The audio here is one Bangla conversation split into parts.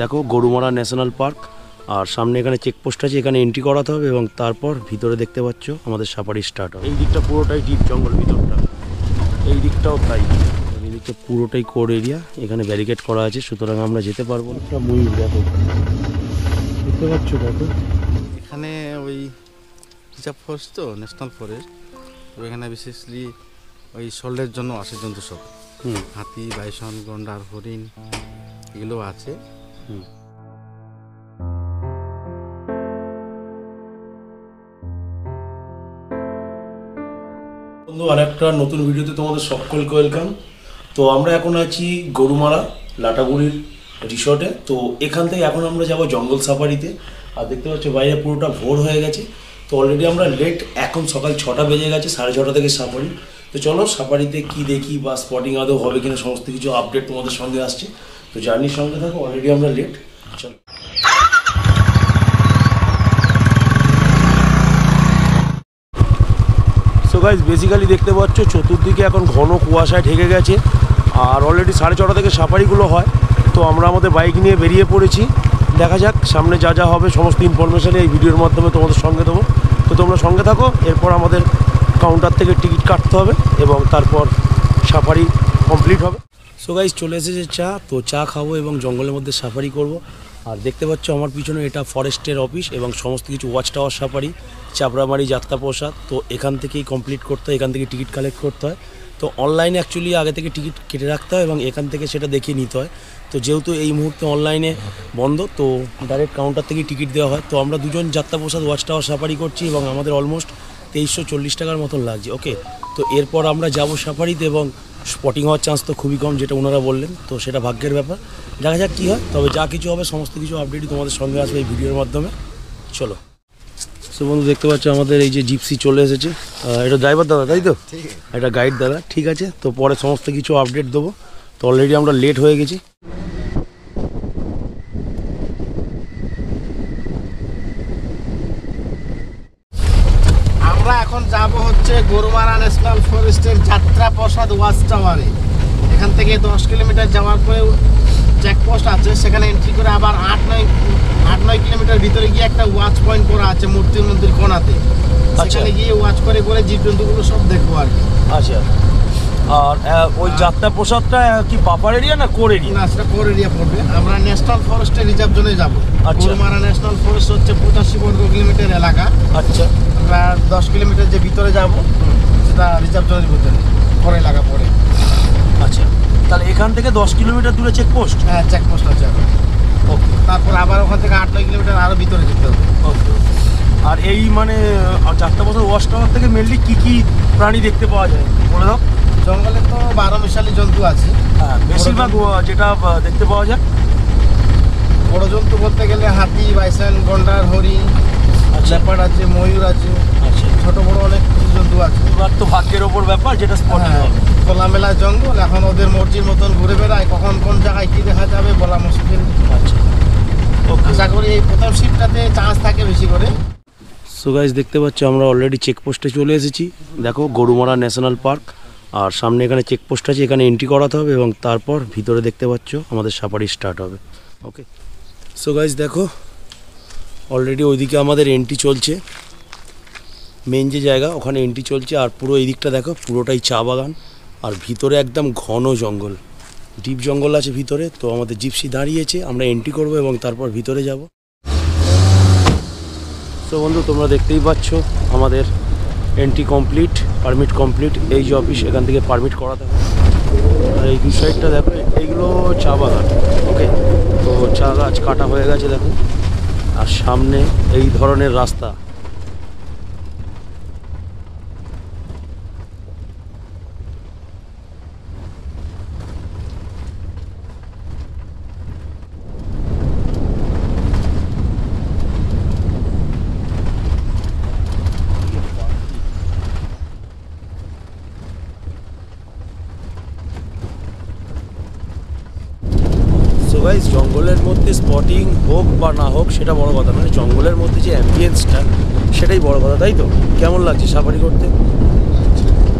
দেখো গরুমারা ন্যাশনাল পার্ক আর সামনে এখানে চেকপোস্ট আছে এখানে এন্ট্রি করাতে হবে এবং তারপর ভিতরে দেখতে পাচ্ছ আমাদের সাফারি স্টার্ট হবে। এই দিকটা পুরোটাই ডিপ জঙ্গল ভিতরটা। এই দিকটাও তাই। এই দিকটা পুরোটাই কোর এরিয়া এখানে ব্যারিকেড করা আছে সুতরাং আমরা যেতে পারব না। একটা ময়ূর দেখো। দেখতে পাচ্ছ দেখো? এখানে ওই রিজার্ভ ফরেস্ট তো ন্যাশনাল ফরেস্ট তো এখানে বিশেষলি ওই শোল্ডের জন্য আসে জন্তু সব। হুম। হাতি বাইসন গন্ডার হরিণ। এগুলো আছে। বন্ধু আর একটা নতুন ভিডিওতে তোমাদের সকলকে ওয়েলকাম তো আমরা এখন আছি গরুমারা লাটাগুড়ির রিসর্টে তো এখান থেকে এখন আমরা যাব জঙ্গল সাফারিতে আর দেখতে পাচ্ছ, বাইরে পুরোটা ভোর হয়ে গেছে। তো অলরেডি আমরা লেট এখন সকাল ছটা বেজে গেছে, সাড়ে ছটা থেকে সাফারি তো চলো সাফারিতে কি দেখি বা স্পটিং আদৌ হবে কিনা, সমস্ত কিছু আপডেট তোমাদের সঙ্গে আসছে। তো জার্নির সঙ্গে থাকো অলরেডি আমরা লেট চলো। সো গাইজ বেসিক্যালি দেখতে পাচ্ছ, চতুর্দিকে এখন ঘন কুয়াশায় ঢেকে গেছে, আর অলরেডি সাড়ে ছটা থেকে সাফারিগুলো হয়। তো আমরা আমাদের বাইক নিয়ে বেরিয়ে পড়েছি। দেখা যাক, সামনে যা যা হবে, সমস্ত ইনফরমেশান এই ভিডিওর মাধ্যমে তোমাদের সঙ্গে দেবো। তো তোমরা সঙ্গে থাকো, এরপর আমাদের কাউন্টার থেকে টিকিট কাটতে হবে, এবং তারপর সাফারি কমপ্লিট হবে। সো গাইজ চলে এসেছে চা। তো চা খাব এবং জঙ্গলের মধ্যে সাফারি করব। আর দেখতে পাচ্ছ আমার পিছনে এটা ফরেস্টের অফিস এবং সমস্ত কিছু ওয়াচ টাওয়ার সাফারি চাপড়ামারি যাত্রা প্রসাদ তো এখান থেকেই কমপ্লিট করতে হয়, এখান থেকে টিকিট কালেক্ট করতে হয়। তো অনলাইনে অ্যাকচুয়ালি আগে থেকে টিকিট কেটে রাখতে হয় এবং এখান থেকে সেটা দেখিয়ে নিতে হয়। তো যেহেতু এই মুহূর্তে অনলাইনে বন্ধ, তো ডাইরেক্ট কাউন্টার থেকে টিকিট দেওয়া হয়। তো আমরা দুজন যাত্রা প্রসাদ ওয়াচ টাওয়ার সাফারি করছি এবং আমাদের অলমোস্ট তেইশশো চল্লিশ টাকার মতন লাগছে ওকে তো এরপর আমরা যাব সাফারিতে এবং স্পটিং হওয়ার চান্স তো খুবই কম যেটা ওনারা বললেন তো সেটা ভাগ্যের ব্যাপার। দেখা যাক কী হয় তবে যা কিছু হবে সমস্ত কিছু আপডেটই তোমাদের সঙ্গে আসবে এই ভিডিওর মাধ্যমে। চলো। সো বন্ধু দেখতে পাচ্ছ আমাদের এই যে জিপসি চলে এসেছে। এটা ড্রাইভার দাদা তাই তো? এটা গাইড দাদা ঠিক আছে? তো পরে সমস্ত কিছু আপডেট দেবো। তো অলরেডি আমরা লেট হয়ে গেছি আমরা এখন যাব হচ্ছে গরুমারা ন্যাশনাল ফরেস্টের যাত্রা প্রসাদ ওয়াচ টাওয়ারে। এখান থেকে দশ কিলোমিটার যাওয়ার পরে চেকপোস্ট আছে। সেখানে এন্ট্রি করে আবার আট নয় আট নয় কিলোমিটার ভিতরে গিয়ে একটা ওয়াচ পয়েন্ট করা আছে মূর্তি মন্দির কোনাতে। সেখানে গিয়ে ওয়াচ করে করে জীবজন্তুগুলো সব দেখব আর কি। আচ্ছা। আর ওই যাত্রা প্রসাদটা কি পাপার এরিয়া না কোর এরিয়া না সেটা কোর এরিয়া পড়বে। আমরা ন্যাশনাল ফরেস্টের রিজার্ভ জোনে যাব। আচ্ছা। গরুমারা ন্যাশনাল ফরেস্ট হচ্ছে পঁচাশি বর্গ কিলোমিটার এলাকা। আচ্ছা। আমরা দশ কিলোমিটার যে ভিতরে যাব সেটা রিজার্ভ জোনের ভিতরে পরে এলাকা পড়ে। আচ্ছা। তাহলে এখান থেকে দশ কিলোমিটার দূরে চেকপোস্ট হ্যাঁ চেকপোস্ট আছে। ওকে তারপর আবার ওখান থেকে আট নয় কিলোমিটার আরও ভিতরে যেতে হবে। ওকে আর এই মানে যাত্রা বছর ওয়াশ টাওয়ার থেকে মেনলি কি কি প্রাণী দেখতে পাওয়া যায়? বলে দাও। জঙ্গলে তো বারো মিশালি জন্তু আছে। হ্যাঁ বেশিরভাগ যেটা দেখতে পাওয়া যায়। বড় জন্তু বলতে গেলে হাতি বাইসন গন্ডার হরিণ আচ্ছা। লেপার্ড আছে ময়ূর আছে আচ্ছা। ছোট বড় অনেক জন্তু আছে। এবার তো ভাগ্যের ওপর ব্যাপার যেটা স্পটিং হ্যাঁ, খোলামেলা জঙ্গল এখন ওদের মর্জির মতন ঘুরে বেড়ায় কখন কোন জায়গায় কী দেখা যাবে বলা মুশকিল। আচ্ছা। আশা করি এই প্রথম সিটটাতে চান্স থাকে বেশি করে। সো গাইজ দেখতে পাচ্ছ আমরা অলরেডি চেকপোস্টে চলে এসেছি। দেখো গরুমারা ন্যাশনাল পার্ক আর সামনে এখানে চেকপোস্ট আছে, এখানে এন্ট্রি করাতে হবে এবং তারপর ভিতরে দেখতে পাচ্ছ আমাদের সাফারি স্টার্ট হবে। ওকে সো গাইজ দেখো অলরেডি ওইদিকে আমাদের এন্ট্রি চলছে। মেন যে জায়গা, ওখানে এন্ট্রি চলছে আর পুরো এই দিকটা দেখো, পুরোটাই চা বাগান। আর ভিতরে একদম ঘন জঙ্গল। ডিপ জঙ্গল আছে ভিতরে, তো আমাদের জিপসি দাঁড়িয়েছে, আমরা এন্ট্রি করব এবং তারপর ভিতরে যাব। তো বন্ধু, তোমরা দেখতেই পাচ্ছ আমাদের এন্ট্রি কমপ্লিট পারমিট কমপ্লিট এই যে অফিস এখান থেকে পারমিট করা থাকে আর এই দু সাইডটা দেখো এইগুলো চা বাগান ওকে তো চা গাছ কাটা হয়ে গেছে, দেখো। আর সামনে এই ধরনের রাস্তা সো গাইজ জঙ্গলের মধ্যে স্পটিং হোক বা না হোক, সেটা বড় কথা মানে জঙ্গলের মধ্যে যে অ্যাম্বিয়েন্সটা সেটাই বড় কথা, তাই তো? কেমন লাগছে সাফারি করতে?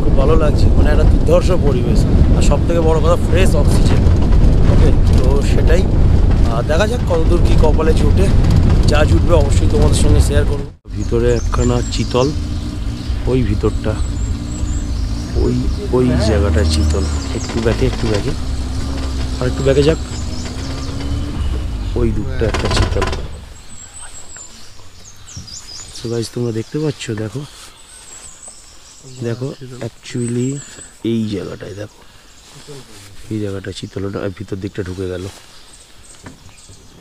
খুব ভালো লাগছে। মানে একটা দুর্ধর্ষ পরিবেশ। আর সব থেকে বড় কথা ফ্রেশ অক্সিজেন ওকে তো সেটাই। দেখা যাক কতদূর কী কপালে জুটে যা জুটবে অবশ্যই তোমাদের সঙ্গে শেয়ার করব। ভিতরে একখানা চিতল। ওই ভিতরটা। ওই ওই জায়গাটা চিতল। একটু ব্যাকে একটু ব্যাকে। আর একটু ব্যাকে যাক। ওই দুধটা একটা চিতল গাইজ তোমরা দেখতে পাচ্ছ, দেখো? দেখো অ্যাকচুয়ালি এই জায়গাটায়, দেখো। এই জায়গাটা চিতলটা ভিতর দিকটা ঢুকে গেল।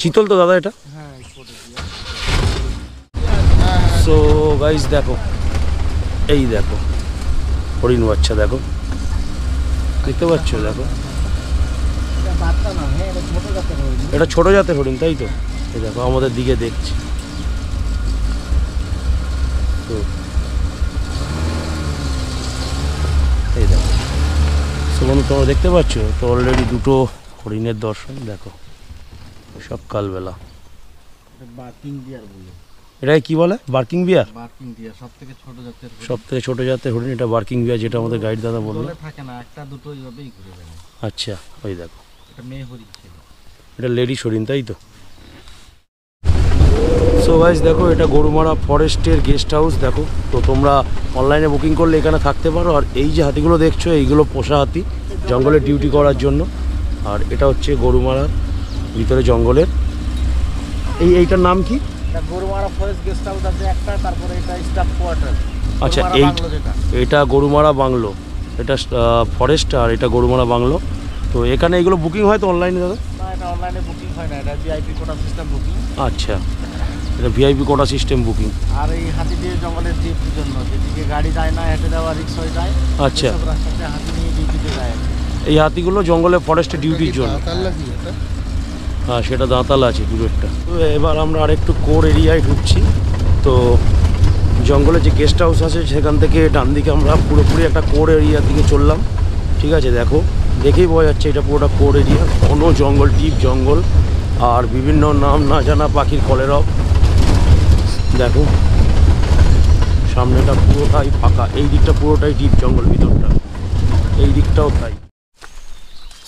চিতল তো দাদা এটা? সো গাইজ দেখো। এই দেখো, হরিণ বাচ্চা, দেখো। দেখতে পাচ্ছ, দেখো? এটা ছোট জাতের হরিণ। তাই তো? দেখো আমাদের দিকে দেখছি। তো এই দেখো। বন্ধু তোমরা দেখতে পাচ্ছ? তো অলরেডি দুটো হরিণের দর্শন দেখো। সকালবেলা এটাকে কি বলে? Barking bear? সব থেকে ছোট জাতের হরিণ। ছোটো জাতের হরিণ এটা বার্কিং বিয়ার যেটা আমাদের গাইড দাদা বলল। থাকে না একটা দুটো এইভাবেই ঘুরে বেড়ায়। আচ্ছা ওই দেখো। এটা মেয়ে হরিণ ছিল। এটা লেডি হরিণ তাই তো? সো গাইজ দেখো এটা গরুমারা ফরেস্টের গেস্ট হাউস দেখো। তো তোমরা অনলাইনে বুকিং করলে এখানে থাকতে পারো। আর এই যে হাতিগুলো দেখছ এইগুলো পোষা হাতি জঙ্গলে ডিউটি করার জন্য। আর এটা হচ্ছে গরুমারার ভিতরে জঙ্গলের। এই এইটার নাম কি? গরুমারা ফরেস্ট গেস্ট হাউস আছে একটা তারপরে এটা স্টাফ কোয়ার্টার আচ্ছা, এই- এটা গরুমারা বাংলো। এটা ফরেস্ট আর এটা গরুমারা বাংলো। তো এখানে এগুলো বুকিং হয় তো অনলাইনে দাদা? না এটা অনলাইনে বুকিং হয় না এটা ভিআইপি কোটা সিস্টেম বুকিং আচ্ছা এটা ভিআইপি কোটা সিস্টেম বুকিং আর এই হাতি দিয়ে জঙ্গলের ডিউটির জন্য যেদিকে গাড়ি যায় না হেঁটে যাওয়া রিক্স হয়ে যায়। আচ্ছা। রাস্তাতে হাতি নিয়ে ডিউটিতে যায়। এই হাতিগুলো জঙ্গলে ফরেস্টে ডিউটির জন্য। হ্যাঁ সেটা দাঁতাল আছে দূরেরটা তো এবার আমরা আরেকটু কোর এরিয়ায় ঢুকছি। তো জঙ্গলে যে গেস্ট হাউস আছে সেখান থেকে ডান দিকে আমরা পুরোপুরি একটা কোর এরিয়ার দিকে চললাম। ঠিক আছে দেখো। দেখেই বোঝা যাচ্ছে এটা পুরোটা কোর এরিয়া। কোনো জঙ্গল, ডিপ জঙ্গল, আর বিভিন্ন নাম না জানা পাখির কলেরাও দেখো, সামনেটা পুরোটাই ফাঁকা, এই দিকটা পুরোটাই ডিপ জঙ্গল, ভিতরটা। এই দিকটাও তাই।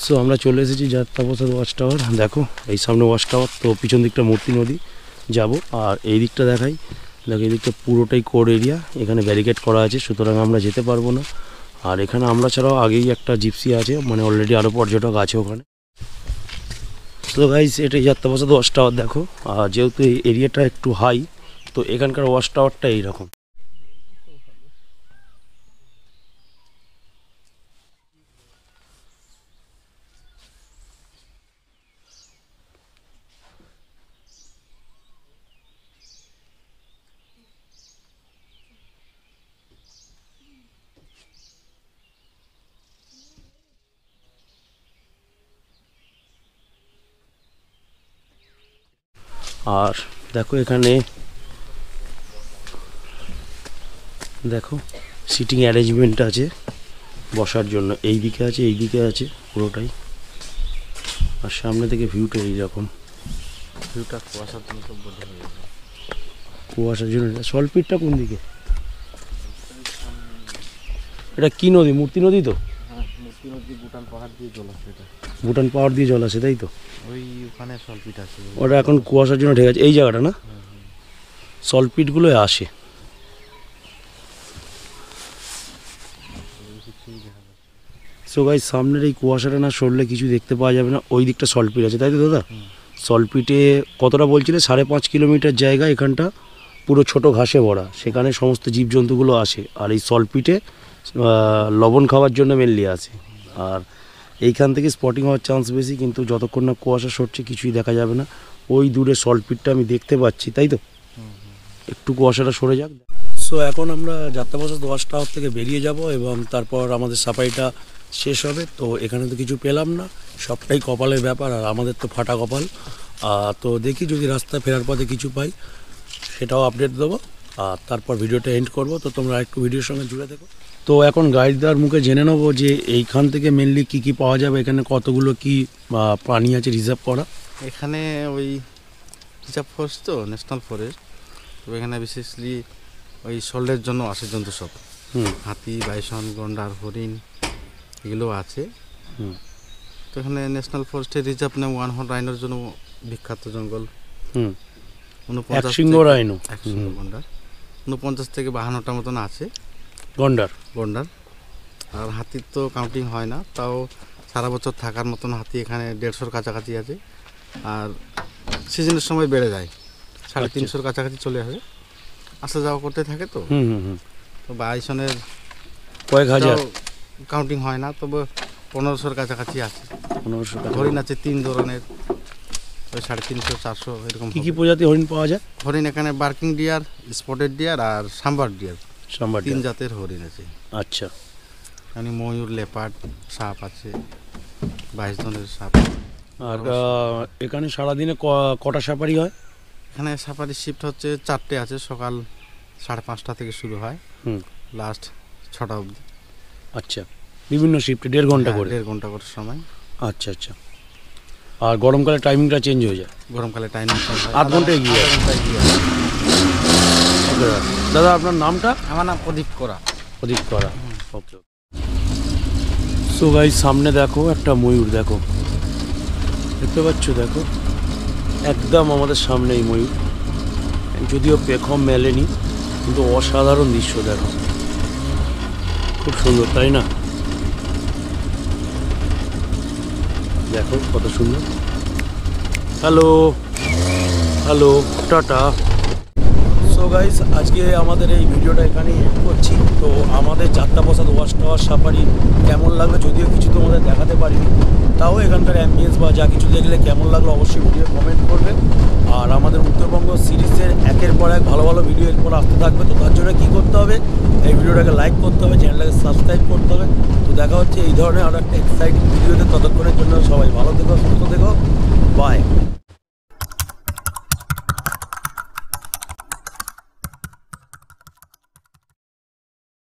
সো আমরা চলে এসেছি যাত্রাপ্রসাদ ওয়াচ টাওয়ার দেখো, এই সামনে ওয়াচ টাওয়ার তো পিছন দিকটা মূর্তি নদী। যাব, আর এই দিকটা দেখাই। দেখো, এই দিকটা পুরোটাই কোর এরিয়া। এখানে ব্যারিকেড করা আছে, সুতরাং আমরা যেতে পারব না। আর এখানে আমরা ছাড়াও আগেই একটা জিপসি আছে মানে অলরেডি আরও পর্যটক আছে ওখানে। তো গাইস এটাই যাত্রাপ্রসাদ ওয়াশ টাওয়ার দেখো, আর যেহেতু এই এরিয়াটা একটু হাই তো এখানকার ওয়াশ টাওয়ারটা এইরকম। আর দেখো এখানে দেখো সিটিং অ্যারেঞ্জমেন্ট আছে বসার জন্য। এই দিকে আছে এই দিকে আছে পুরোটাই। আর সামনে থেকে ভিউটা এইরকম ভিউটা কুয়াশার জন্য সব বন্ধ হয়ে যাবে। কুয়াশার জন্য সলপিটটা কোন দিকে? এটা কি নদী? মূর্তি নদী তো? হ্যাঁ মূর্তি নদী ভুটান পাহাড় দিয়ে এটা। ভুটান পাহাড় দিয়ে জল আছে তাই তো? ওই ওখানে সলপিট আছে। ওটা এখন কুয়াশার জন্য ঢেকে আছে। এই জায়গাটা না? সলপিটগুলো আসে। সো গাই সামনের এই কুয়াশাটা না সরলে কিছু দেখতে পাওয়া যাবে না। ওই দিকটা সলপিট আছে তাই তো দাদা? সলপিটে কতটা বলছিলে? সাড়ে পাঁচ কিলোমিটার জায়গা এখানটা। পুরো ছোট ঘাসে ভরা। সেখানে সমস্ত জীবজন্তুগুলো আসে। আর এই সলপিটে লবণ খাওয়ার জন্য মেনলি আসে। আর এইখান থেকে স্পটিং হওয়ার চান্স বেশি, কিন্তু যতক্ষণ না কুয়াশা সরছে কিছুই দেখা যাবে না। ওই দূরে সলপিটটা আমি দেখতে পাচ্ছি, তাই তো? একটু কুয়াশাটা সরে যাক। সো এখন আমরা যাত্রাপ্রসাদ ওয়াচ টাওয়ার থেকে বেরিয়ে যাব এবং তারপর আমাদের সাফারিটা শেষ হবে। তো, এখানে তো কিছু পেলাম না। সবটাই কপালের ব্যাপার, আর আমাদের তো ফাটা কপাল। তো দেখি যদি রাস্তায় ফেরার পথে কিছু পাই, সেটাও আপডেট দেবো। আর তারপর ভিডিওটা এন্ড করব। তো, তোমরা একটু ভিডিওর সঙ্গে জুড়ে দেখো তো এখন গাইডদার মুখে জেনে নেব যে এইখান থেকে মেনলি কি কি পাওয়া যাবে এখানে কতগুলো কি প্রাণী আছে রিজার্ভ করা? এখানে ওই রিজার্ভ ফরেস্ট তো ন্যাশনাল ফরেস্ট তো এখানে বিশেষলি ওই শোল্ডের জন্য আসে জন্তু সব। হুম। হাতি বাইসন গন্ডার হরিণ এগুলো আছে। হুম। তো এখানে ন্যাশনাল ফরেস্টের রিজার্ভ নেই ওয়ান হর্ন রাইনোর জন্য বিখ্যাত জঙ্গল। হুম। উনপঞ্চাশ গন্ডার। উনপঞ্চাশ থেকে বাহান্নটা মতন আছে। গন্ডার। গন্ডার। আর হাতির তো কাউন্টিং হয় না তাও সারা বছর থাকার মতন হাতি এখানে দেড়শোর কাছাকাছি আছে। আর সিজনের সময় বেড়ে যায় সাড়ে আচ্ছা। তিনশোর কাছাকাছি চলে আসে। আসা যাওয়া করতে থাকে তো। হুম হুম হুম। তো বাইশনের কয়েক হাজার। কাউন্টিং হয় না তবে পনেরোশোর কাছাকাছি আছে। পনেরোশো হরিণ আছে তিন ধরনের ওই সাড়ে তিনশো চারশো এরকম কি কি। প্রজাতি হরিণ পাওয়া যায়? হরিণ এখানে বার্কিং ডিয়ার স্পটেড ডিয়ার আর সাম্বার ডিয়ার। সাম্বার তিন জাতের হরিণ আছে। আচ্ছা। মানে ময়ূর লেপার্ড সাপ আছে বাইশ ধরনের সাপ আর এখানে সারাদিনে কটা সাফারি হয়? এখানে সাফারি শিফট হচ্ছে চারটে আছে সকাল সাড়ে পাঁচটা থেকে শুরু হয়। হুম। লাস্ট ছটা অবধি। আচ্ছা। বিভিন্ন শিফটে দেড় ঘণ্টা হ্যাঁ, করে? দেড় ঘণ্টা করে সময়। আচ্ছা আচ্ছা। আর গরমকালে টাইমিংটা চেঞ্জ হয়ে যায়? গরমকালে টাইম আধ ঘণ্টা এগিয়ে আছে। ওকে দাদা আপনার নামটা? আমার নাম প্রদীপ করা। অধিক করা। ওকে। সো গাই সামনে দেখো একটা ময়ূর দেখো। দেখতে পাচ্ছ দেখো? একদম আমাদের সামনে এই ময়ূর। যদিও পেখম মেলেনি কিন্তু অসাধারণ দৃশ্য দেখো। খুব সুন্দর তাই না? দেখো কত সুন্দর। Hello hello tata. So guys আজকে আমাদের এই ভিডিওটা এখানেই এড করছি। তো আমাদের যাত্রা প্রসাদ ওয়াশ টাওয়ার সাফারি কেমন লাগল যদিও কিছু তোমাদের দেখাতে পারিনি, তাও এখানকার অ্যাম্বিয়েন্স বা যা কিছু দেখলে কেমন লাগল অবশ্যই ভিডিও কমেন্ট করবে। আর আমাদের উত্তরবঙ্গ সিরিজের একের পর এক ভালো ভালো ভিডিও এরপর আসতে থাকবে, তো তার জন্য কী করতে হবে, এই ভিডিওটাকে লাইক করতে হবে চ্যানেলটাকে সাবস্ক্রাইব করতে হবে। তো দেখা হচ্ছে এই ধরনের আরও একটা এক্সাইটিং ভিডিওতে ততক্ষণের জন্য সবাই ভালো থেকো, সুস্থ থেকো বাই